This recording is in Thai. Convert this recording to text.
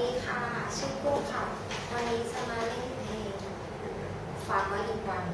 ดีค่ะ ชื่อกุ้งค่ะ วันนี้จะมาเล่นเพลงฝากไว้อีกวัน